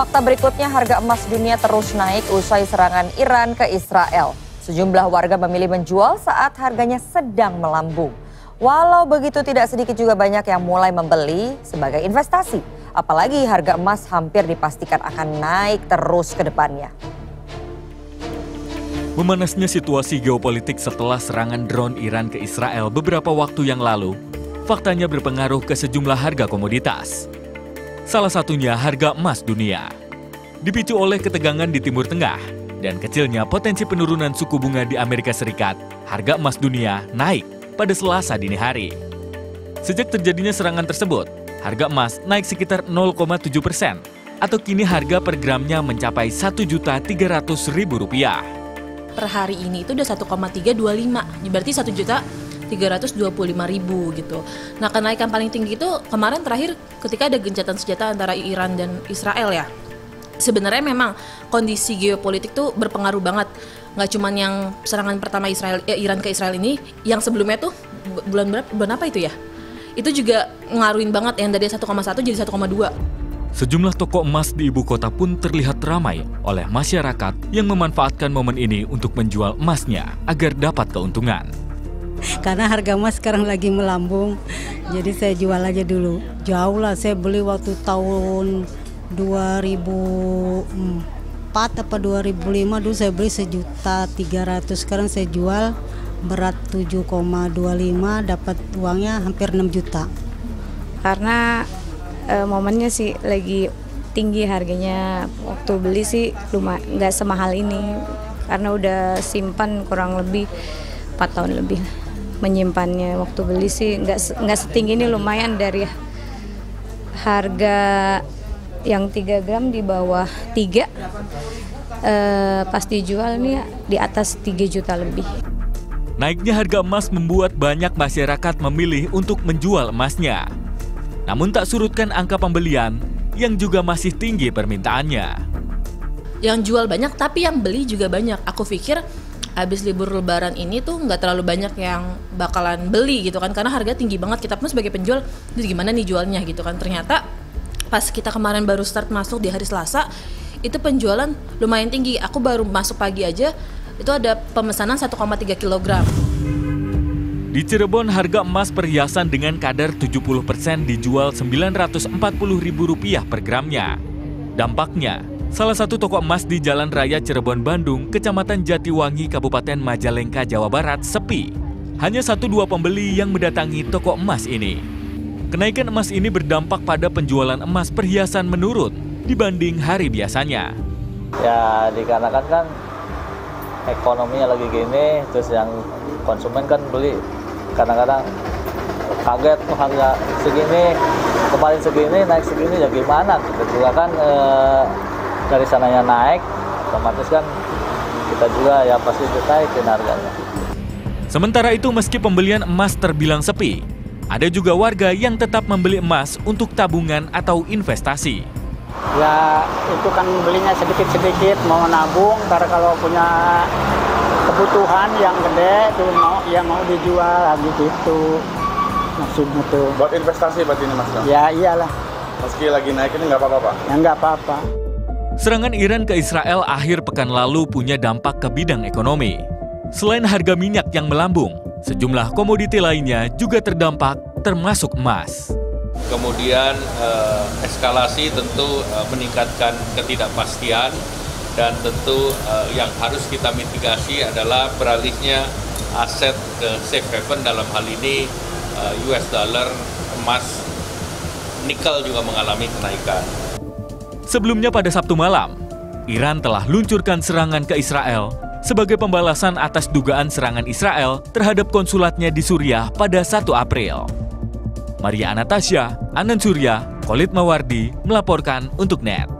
Fakta berikutnya harga emas dunia terus naik usai serangan Iran ke Israel. Sejumlah warga memilih menjual saat harganya sedang melambung. Walau begitu tidak sedikit juga banyak yang mulai membeli sebagai investasi. Apalagi harga emas hampir dipastikan akan naik terus ke depannya. Memanasnya situasi geopolitik setelah serangan drone Iran ke Israel beberapa waktu yang lalu, faktanya berpengaruh ke sejumlah harga komoditas. Salah satunya harga emas dunia. Dipicu oleh ketegangan di Timur Tengah dan kecilnya potensi penurunan suku bunga di Amerika Serikat, harga emas dunia naik pada Selasa dini hari. Sejak terjadinya serangan tersebut, harga emas naik sekitar 0,7 persen atau kini harga per gramnya mencapai Rp1.300.000. Per hari ini itu udah 1,325, berarti 1 juta 325 ribu gitu. Nah kenaikan paling tinggi itu kemarin terakhir ketika ada gencatan senjata antara Iran dan Israel ya. Sebenarnya memang kondisi geopolitik tuh berpengaruh banget. Nggak cuma yang serangan pertama Israel eh, Iran ke Israel ini, yang sebelumnya tuh bulan berapa? Bulan apa itu ya? Itu juga ngaruhin banget yang dari 1,1 jadi 1,2. Sejumlah toko emas di ibu kota pun terlihat ramai oleh masyarakat yang memanfaatkan momen ini untuk menjual emasnya agar dapat keuntungan karena harga emas sekarang lagi melambung. Jadi saya jual aja dulu. Jauh lah saya beli waktu tahun 2004 apa 2005 dulu saya beli sejuta 300 sekarang saya jual berat 7,25 dapat uangnya hampir 6 juta. Karena e, momennya sih lagi tinggi harganya. Waktu beli sih lumayan nggak semahal ini. Karena udah simpan kurang lebih 4 tahun lebih menyimpannya waktu beli sih nggak nggak setinggi ini lumayan dari harga yang 3 gram di bawah 3 eh, pas dijual nih di atas 3 juta lebih. Naiknya harga emas membuat banyak masyarakat memilih untuk menjual emasnya. Namun tak surutkan angka pembelian yang juga masih tinggi permintaannya. Yang jual banyak tapi yang beli juga banyak. Aku pikir habis libur lebaran ini tuh nggak terlalu banyak yang bakalan beli gitu kan karena harga tinggi banget. Kita pun sebagai penjual itu gimana nih jualnya? gitu kan. Ternyata pas kita kemarin baru start masuk di hari Selasa itu penjualan lumayan tinggi. Aku baru masuk pagi aja itu ada pemesanan 1,3 kg di Cirebon, harga emas perhiasan dengan kadar 70% dijual Rp940.000 per gramnya. Dampaknya, Salah satu toko emas di Jalan Raya Cirebon, Bandung, Kecamatan Jatiwangi, Kabupaten Majalengka, Jawa Barat, sepi. Hanya satu dua pembeli yang mendatangi toko emas ini. Kenaikan emas ini berdampak pada penjualan emas perhiasan menurun dibanding hari biasanya. Ya dikarenakan kan ekonominya lagi gini, terus yang konsumen kan beli kadang-kadang kaget tuh harga segini, kemarin segini, naik segini ya gimana? Kita juga kan eh, dari sananya naik, otomatis kan kita juga ya pasti naikin harganya. Sementara itu meski pembelian emas terbilang sepi, ada juga warga yang tetap membeli emas untuk tabungan atau investasi. Ya itu kan belinya sedikit-sedikit mau nabung karena kalau punya kebutuhan yang gede itu mau yang mau dijual gitu maksudnya tuh. Buat investasi berarti ini mas? Ya iyalah. Meski lagi naik ini nggak apa-apa? Ya nggak apa-apa. Serangan Iran ke Israel akhir pekan lalu punya dampak ke bidang ekonomi. Selain harga minyak yang melambung, sejumlah komoditi lainnya juga terdampak, termasuk emas. Kemudian eh, eskalasi tentu eh, meningkatkan ketidakpastian dan tentu eh, yang harus kita mitigasi adalah beralihnya aset ke safe haven dalam hal ini eh, US dollar, emas, nikel juga mengalami kenaikan. Sebelumnya pada Sabtu malam, Iran telah luncurkan serangan ke Israel sebagai pembalasan atas dugaan serangan Israel terhadap konsulatnya di Suriah pada 1 April. Maria Anastasia, Anand Surya, Kolit Mawardi melaporkan untuk NET.